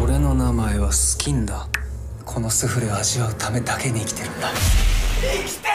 俺の名前はスキンだ。このスフレを味わうためだけに生きてるんだ。生きて